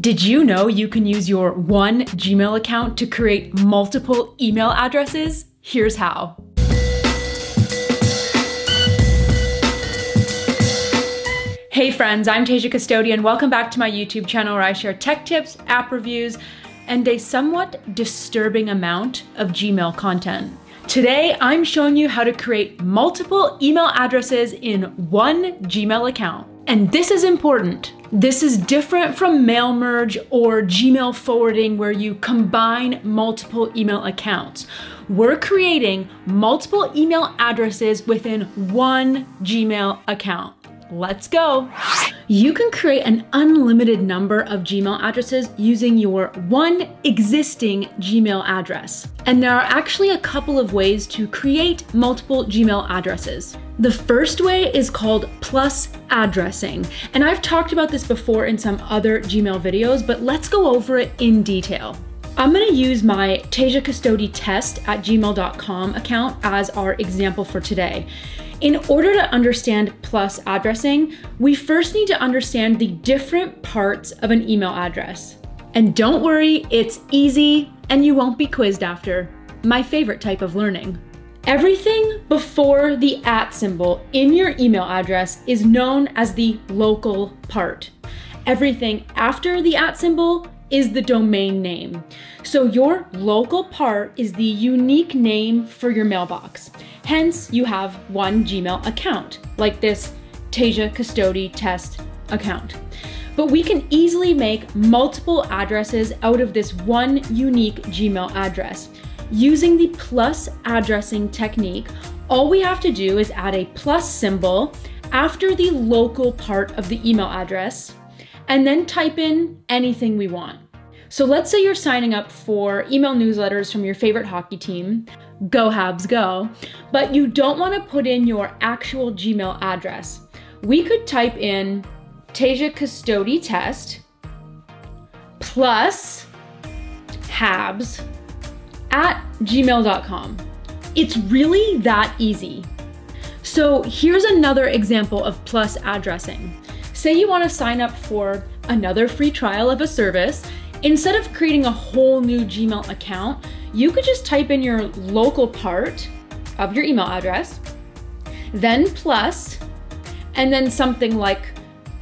Did you know you can use your one Gmail account to create multiple email addresses? Here's how. Hey friends, I'm Tasia Custode. Welcome back to my YouTube channel where I share tech tips, app reviews, and a somewhat disturbing amount of Gmail content. Today, I'm showing you how to create multiple email addresses in one Gmail account. And this is important. This is different from mail merge or Gmail forwarding where you combine multiple email accounts. We're creating multiple email addresses within one Gmail account. Let's go. You can create an unlimited number of Gmail addresses using your one existing Gmail address. And there are actually a couple of ways to create multiple Gmail addresses. The first way is called plus addressing. And I've talked about this before in some other Gmail videos, but let's go over it in detail. I'm gonna use my Tasia Custode test at gmail.com account as our example for today. In order to understand plus addressing, we first need to understand the different parts of an email address. And don't worry, it's easy and you won't be quizzed after. My favorite type of learning. Everything before the at symbol in your email address is known as the local part. Everything after the at symbol is the domain name. So your local part is the unique name for your mailbox. Hence, you have one Gmail account, like this Tasia Custode test account. But we can easily make multiple addresses out of this one unique Gmail address. Using the plus addressing technique, all we have to do is add a plus symbol after the local part of the email address, and then type in anything we want. So let's say you're signing up for email newsletters from your favorite hockey team, go Habs go, but you don't want to put in your actual Gmail address. We could type in Tasia Custode test plus Habs at gmail.com. It's really that easy. So here's another example of plus addressing. Say you want to sign up for another free trial of a service. Instead of creating a whole new Gmail account, you could just type in your local part of your email address, then plus, and then something like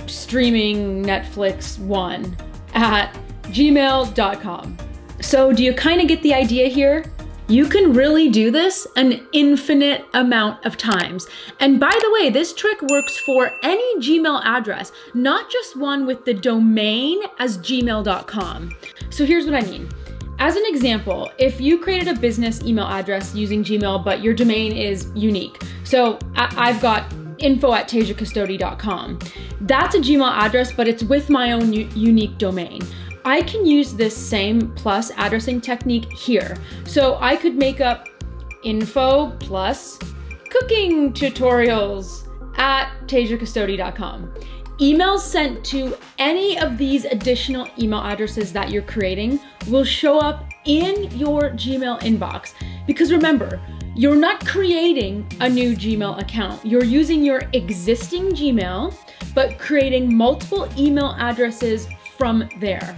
streaming Netflix one at gmail.com. So do you kind of get the idea here? You can really do this an infinite amount of times. And by the way, this trick works for any Gmail address, not just one with the domain as gmail.com. So here's what I mean. As an example, if you created a business email address using Gmail, but your domain is unique. So I- have got info at tasiacustode.com. That's a Gmail address, but it's with my own unique domain. I can use this same plus addressing technique here. So I could make up info plus cooking tutorials at tasiacustode.com. Emails sent to any of these additional email addresses that you're creating will show up in your Gmail inbox. Because remember, you're not creating a new Gmail account. You're using your existing Gmail, but creating multiple email addresses from there.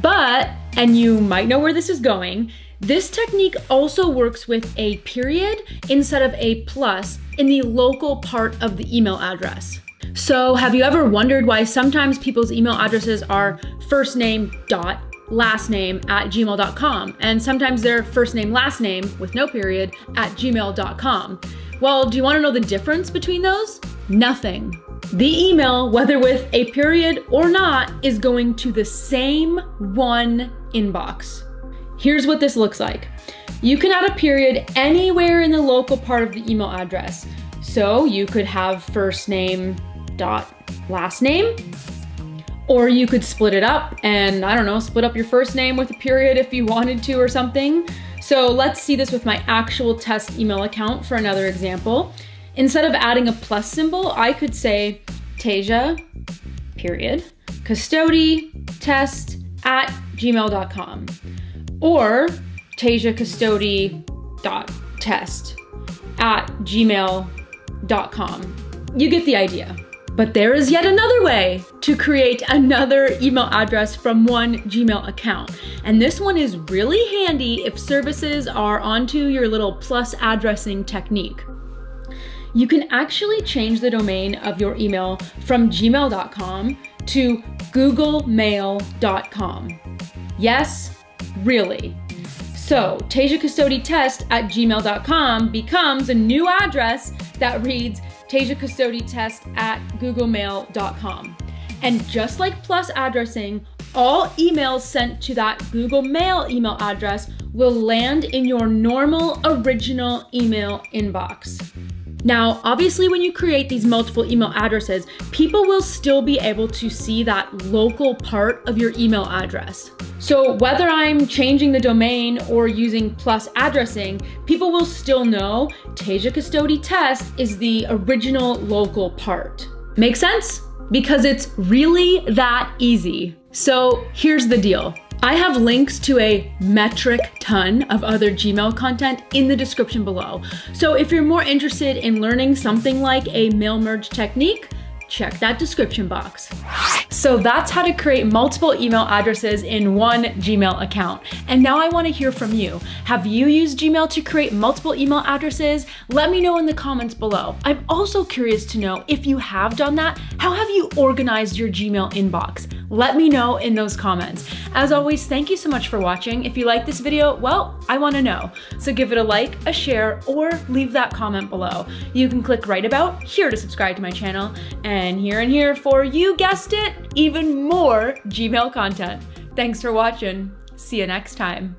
But, and you might know where this is going, this technique also works with a period instead of a plus in the local part of the email address. So have you ever wondered why sometimes people's email addresses are first name dot last name at gmail.com and sometimes their first name last name with no period at gmail.com? Well, do you want to know the difference between those? Nothing. The email, whether with a period or not, is going to the same one inbox. Here's what this looks like. You can add a period anywhere in the local part of the email address. So you could have first name dot last name, or you could split it up and I don't know, split up your first name with a period if you wanted to or something. So let's see this with my actual test email account for another example. Instead of adding a plus symbol, I could say Tasia, period, Custode, test at gmail.com or test at gmail.com. You get the idea. But there is yet another way to create another email address from one Gmail account. And this one is really handy if services are onto your little plus addressing technique. You can actually change the domain of your email from gmail.com to googlemail.com. Yes, really. So, Tasia at gmail.com becomes a new address that reads Tasia at googlemail.com. And just like plus addressing, all emails sent to that Google Mail email address will land in your normal original email inbox. Now, obviously, when you create these multiple email addresses, people will still be able to see that local part of your email address. So, whether I'm changing the domain or using plus addressing, people will still know Tasia Custode Test is the original local part. Make sense? Because it's really that easy. So, here's the deal. I have links to a metric ton of other Gmail content in the description below. So if you're more interested in learning something like a mail merge technique, check that description box. So that's how to create multiple email addresses in one Gmail account. And now I wanna hear from you. Have you used Gmail to create multiple email addresses? Let me know in the comments below. I'm also curious to know if you have done that, how have you organized your Gmail inbox? Let me know in those comments. As always, thank you so much for watching. If you like this video, well, I wanna know. So give it a like, a share, or leave that comment below. You can click right about here to subscribe to my channel, and here and here for, you guessed it, even more Gmail content. Thanks for watching. See you next time.